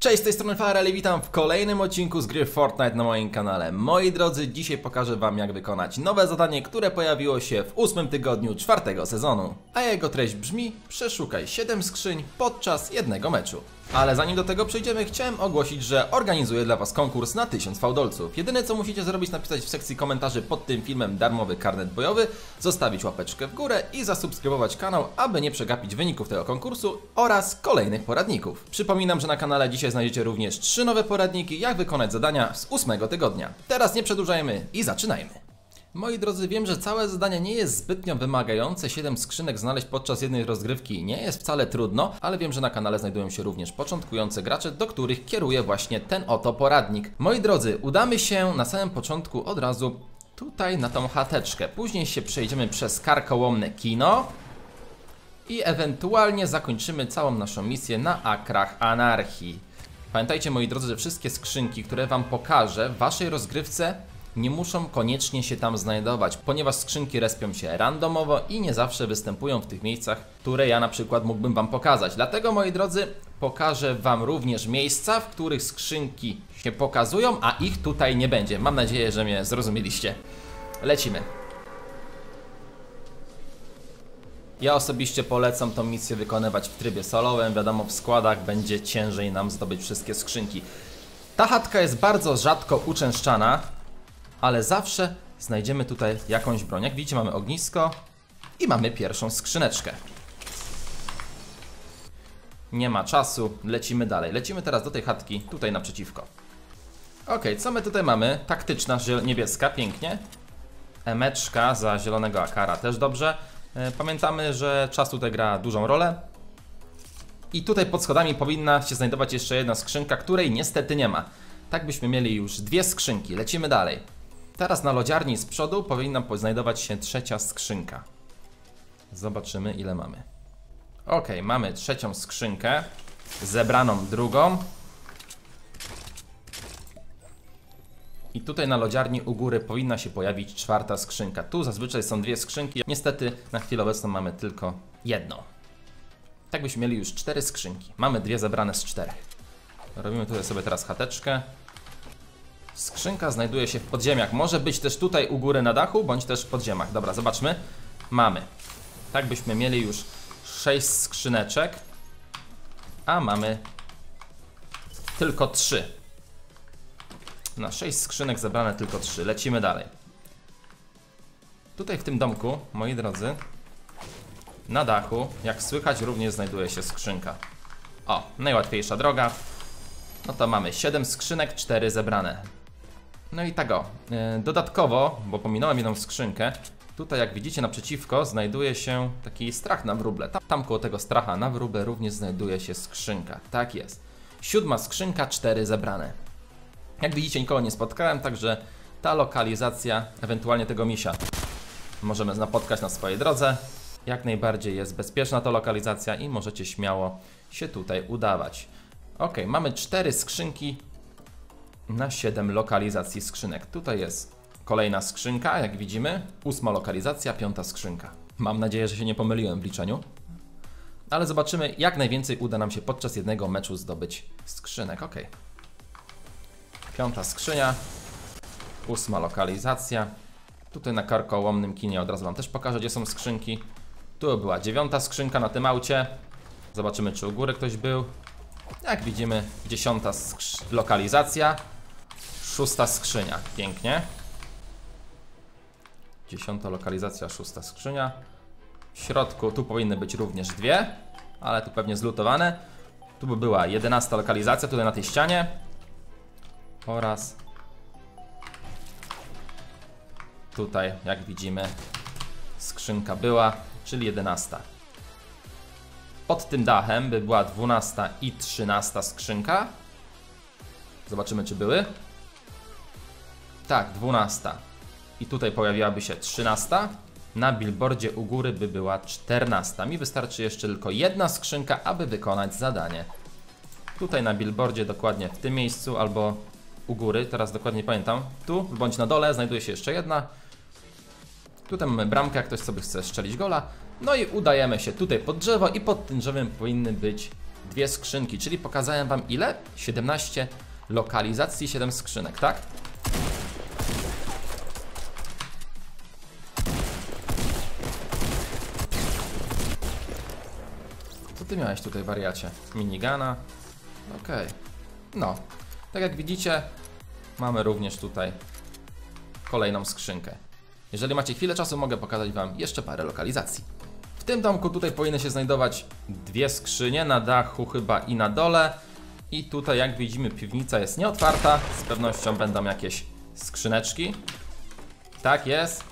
Cześć, z tej strony Farel i witam w kolejnym odcinku z gry Fortnite na moim kanale. Moi drodzy, dzisiaj pokażę wam jak wykonać nowe zadanie, które pojawiło się w ósmym tygodniu czwartego sezonu. A jego treść brzmi, przeszukaj 7 skrzyń podczas jednego meczu. Ale zanim do tego przejdziemy, chciałem ogłosić, że organizuję dla Was konkurs na 1000 fałdolców. Jedyne co musicie zrobić, napisać w sekcji komentarzy pod tym filmem darmowy karnet bojowy, zostawić łapeczkę w górę i zasubskrybować kanał, aby nie przegapić wyników tego konkursu oraz kolejnych poradników. Przypominam, że na kanale dzisiaj znajdziecie również trzy nowe poradniki, jak wykonać zadania z ósmego tygodnia. Teraz nie przedłużajmy i zaczynajmy. Moi drodzy, wiem, że całe zadanie nie jest zbytnio wymagające. 7 skrzynek znaleźć podczas jednej rozgrywki nie jest wcale trudno, ale wiem, że na kanale znajdują się również początkujące gracze, do których kieruje właśnie ten oto poradnik. Moi drodzy, udamy się na samym początku od razu tutaj na tą chateczkę. Później się przejdziemy przez karkołomne kino i ewentualnie zakończymy całą naszą misję na akrach anarchii. Pamiętajcie moi drodzy, że wszystkie skrzynki, które Wam pokażę w Waszej rozgrywce nie muszą koniecznie się tam znajdować, ponieważ skrzynki respią się randomowo i nie zawsze występują w tych miejscach, które ja na przykład mógłbym Wam pokazać. Dlatego moi drodzy, pokażę Wam również miejsca, w których skrzynki się pokazują, a ich tutaj nie będzie. Mam nadzieję, że mnie zrozumieliście. Lecimy. Ja osobiście polecam tą misję wykonywać w trybie solowym. Wiadomo, w składach będzie ciężej nam zdobyć wszystkie skrzynki. Ta chatka jest bardzo rzadko uczęszczana, ale zawsze znajdziemy tutaj jakąś broń. Jak widzicie, mamy ognisko i mamy pierwszą skrzyneczkę. Nie ma czasu, lecimy dalej. Lecimy teraz do tej chatki, tutaj naprzeciwko. Ok, co my tutaj mamy? Taktyczna, niebieska, pięknie. Emeczka za zielonego akara, też dobrze. E, pamiętamy, że czas tutaj gra dużą rolę. I tutaj pod schodami powinna się znajdować jeszcze jedna skrzynka, której niestety nie ma. Tak byśmy mieli już dwie skrzynki. Lecimy dalej. Teraz na lodziarni z przodu powinna znajdować się trzecia skrzynka. Zobaczymy ile mamy. Ok, mamy trzecią skrzynkę, zebraną drugą. I tutaj na lodziarni u góry powinna się pojawić czwarta skrzynka. Tu zazwyczaj są dwie skrzynki, niestety na chwilę obecną mamy tylko jedną. Tak byśmy mieli już cztery skrzynki. Mamy dwie zebrane z czterech. Robimy tutaj sobie teraz chateczkę. Skrzynka znajduje się w podziemiach. Może być też tutaj u góry na dachu, bądź też w podziemiach. Dobra, zobaczmy. Mamy. Tak byśmy mieli już 6 skrzyneczek. A mamy tylko 3. Na 6 skrzynek zebrane tylko 3. Lecimy dalej. Tutaj w tym domku, moi drodzy, na dachu, jak słychać, również znajduje się skrzynka. O, najłatwiejsza droga. No to mamy 7 skrzynek, 4 zebrane. No i tak o, e, dodatkowo, bo pominąłem jedną skrzynkę, tutaj jak widzicie naprzeciwko znajduje się taki strach na wróble. Tam, tam koło tego stracha na wróble również znajduje się skrzynka. Tak jest. Siódma skrzynka, cztery zebrane. Jak widzicie nikogo nie spotkałem, także ta lokalizacja, ewentualnie tego misia możemy napotkać na swojej drodze. Jak najbardziej jest bezpieczna ta lokalizacja i możecie śmiało się tutaj udawać. Ok, mamy cztery skrzynki na 7 lokalizacji skrzynek. Tutaj jest kolejna skrzynka, jak widzimy. Ósma lokalizacja, piąta skrzynka. Mam nadzieję, że się nie pomyliłem w liczeniu. Ale zobaczymy, jak najwięcej uda nam się podczas jednego meczu zdobyć skrzynek. Ok. Piąta skrzynia. Ósma lokalizacja. Tutaj na karkołomnym kinie od razu Wam też pokażę, gdzie są skrzynki. Tu była dziewiąta skrzynka na tym aucie. Zobaczymy, czy u góry ktoś był. Jak widzimy, dziesiąta lokalizacja. Szósta skrzynia, pięknie. Dziesiąta lokalizacja, szósta skrzynia. W środku tu powinny być również dwie, ale tu pewnie zlutowane. Tu by była jedenasta lokalizacja, tutaj na tej ścianie. Oraz tutaj, jak widzimy, skrzynka była, czyli jedenasta. Pod tym dachem by była dwunasta i trzynasta skrzynka. Zobaczymy, czy były. Tak, 12. I tutaj pojawiłaby się 13. Na billboardzie u góry by była 14. Mi wystarczy jeszcze tylko jedna skrzynka, aby wykonać zadanie. Tutaj na billboardzie dokładnie w tym miejscu albo u góry, teraz dokładnie pamiętam. Tu bądź na dole znajduje się jeszcze jedna. Tutaj mamy bramkę, jak ktoś sobie chce strzelić gola. No i udajemy się tutaj pod drzewo i pod tym drzewem powinny być dwie skrzynki, czyli pokazałem Wam ile? 17 lokalizacji, 7 skrzynek, tak? Ty miałeś tutaj, wariacie? Minigana? Okej. No, tak jak widzicie, mamy również tutaj kolejną skrzynkę. Jeżeli macie chwilę czasu, mogę pokazać Wam jeszcze parę lokalizacji. W tym domku tutaj powinny się znajdować dwie skrzynie, na dachu chyba i na dole. I tutaj jak widzimy piwnica jest nieotwarta, z pewnością będą jakieś skrzyneczki. Tak jest.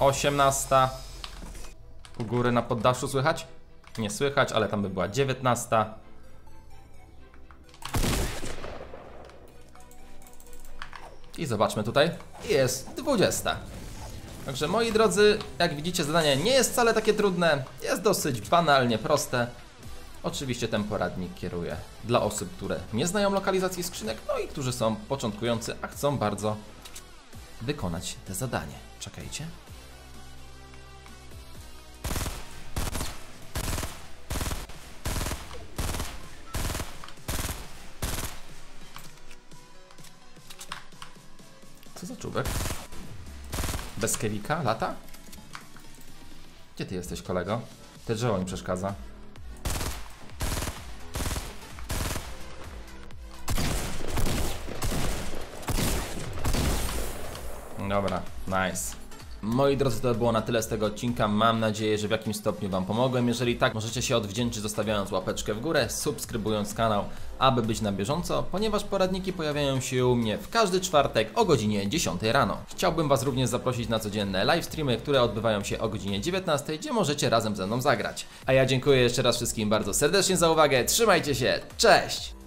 18. U góry na poddaszu słychać? Nie słychać, ale tam by była 19. I zobaczmy tutaj. Jest 20. Także moi drodzy, jak widzicie zadanie nie jest wcale takie trudne, jest dosyć banalnie proste. Oczywiście ten poradnik kieruję dla osób, które nie znają lokalizacji skrzynek, no i którzy są początkujący, a chcą bardzo wykonać te zadanie. Czekajcie. Za czubek? Bez Kewika? Lata? Gdzie ty jesteś, kolego? Te drzewo mi przeszkadza. Dobra, nice. Moi drodzy, to było na tyle z tego odcinka. Mam nadzieję, że w jakimś stopniu Wam pomogłem. Jeżeli tak, możecie się odwdzięczyć zostawiając łapeczkę w górę, subskrybując kanał, aby być na bieżąco, ponieważ poradniki pojawiają się u mnie w każdy czwartek o godzinie 10 rano. Chciałbym Was również zaprosić na codzienne live streamy, które odbywają się o godzinie 19, gdzie możecie razem ze mną zagrać. A ja dziękuję jeszcze raz wszystkim bardzo serdecznie za uwagę. Trzymajcie się, cześć!